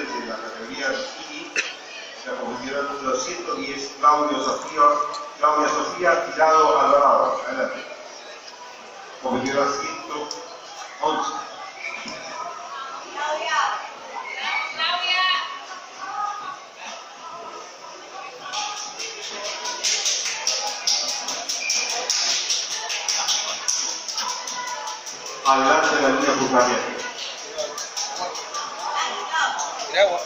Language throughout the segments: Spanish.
La competidora número 110, Claudio Sofía, Claudia Sofía, tirado al dorado. Adelante. Competidora 111. Adelante de la línea de juzgamiento. agua,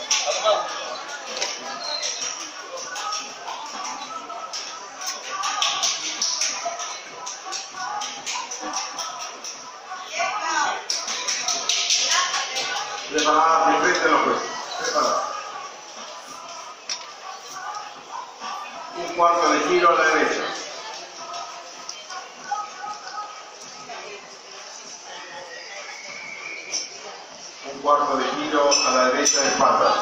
agua. Preparada de frente. Preparada. Un cuarto de giro a la derecha. A la derecha de espalda.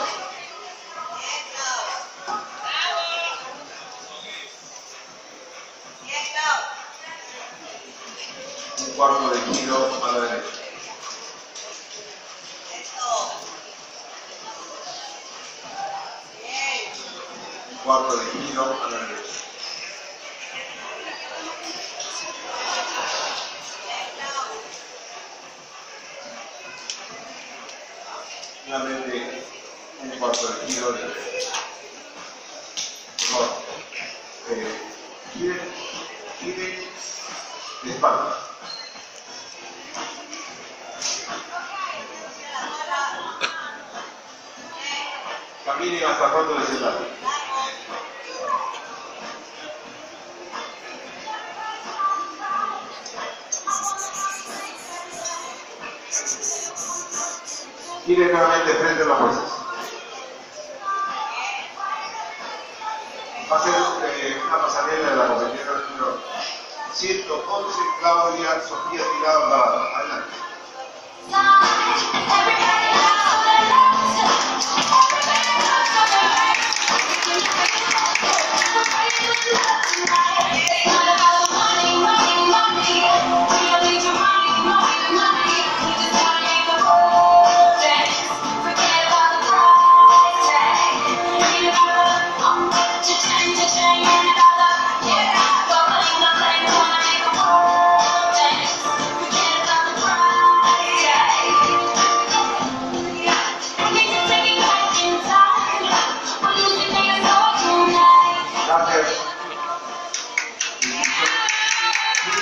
Un cuarto de giro a la derecha. Un cuarto de giro a la derecha. Un cuarto de giro de eh, espalda. Camine hasta fondo de escenario. Gire nuevamente frente a los jueces. Va a ser eh, una pasarela de la compañera número 111, Claudia Sofía Tirado. Adelante.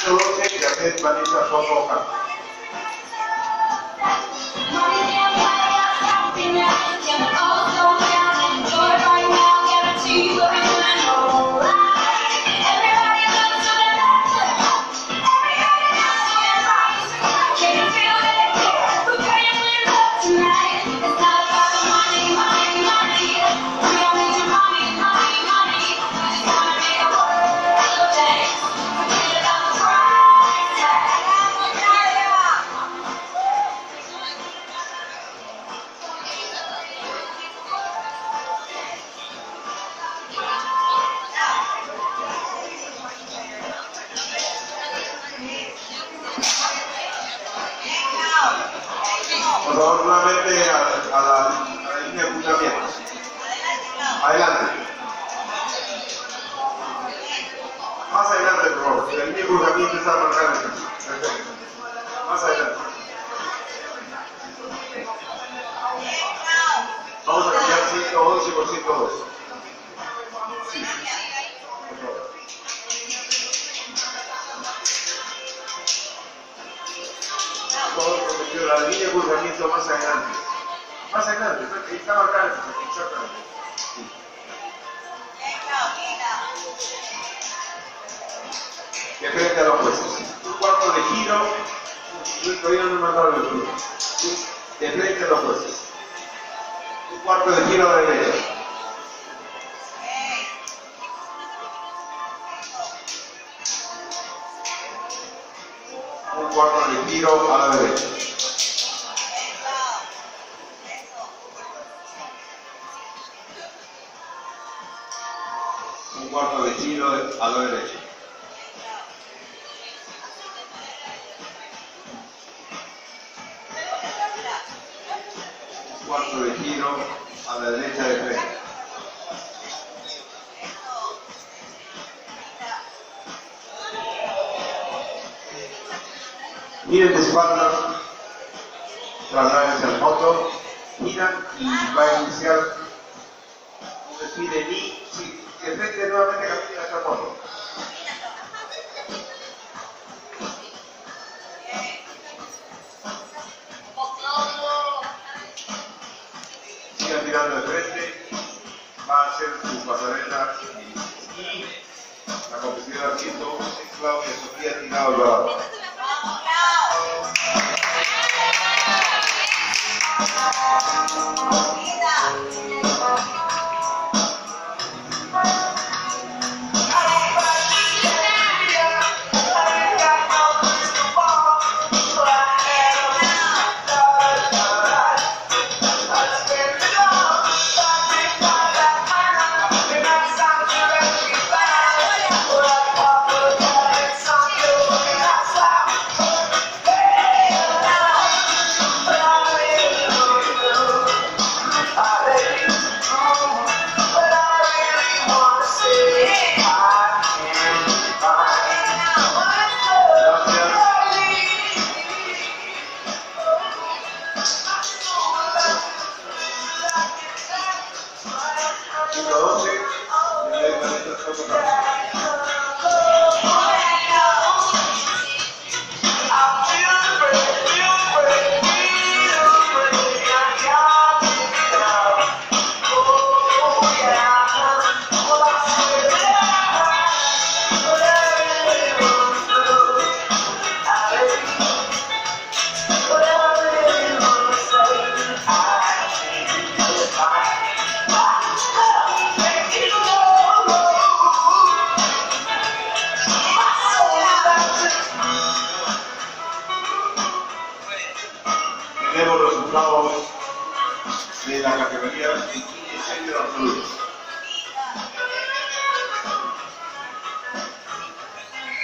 112, Gracias Vanessa Soto Ocampo. Nuevamente a, a la, a la línea de juzgamiento. Adelante. Más adelante, por favor. La línea de juzgamiento está marcada. Perfecto. Más adelante. Vamos a cambiar 111 por 102. Sí. Por favor. La línea de juzgamiento más adelante. Más adelante, está- está marcada. Exactamente. Sí. de frente a los jueces. Un cuarto de giro, todavía no mandado el giro. De frente a los jueces. Un cuarto de giro a la derecha. Un cuarto de giro a la derecha. palo derecho. Cuarto de giro a la derecha de frente. Miren de espaldas, trasladen hacia el foto, giran y va a iniciar un desfile y sí, de frente nuevamente el fondo. Sigan tirando de frente, va a hacer su pasarela y la competidora haciendo Claudia Sofía Tirado Alvarado. Número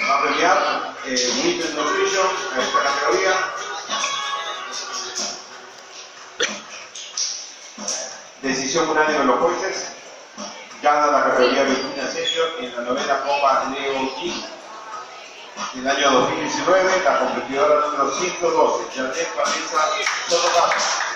Va a premiar eh, Nutrition a esta categoría. Decisión unánime de los jueces. Gana la categoría bikini senior en la novena Copa Leo King. En el año 2019, la competidora número 112, Janet Vanessa Sotomayor.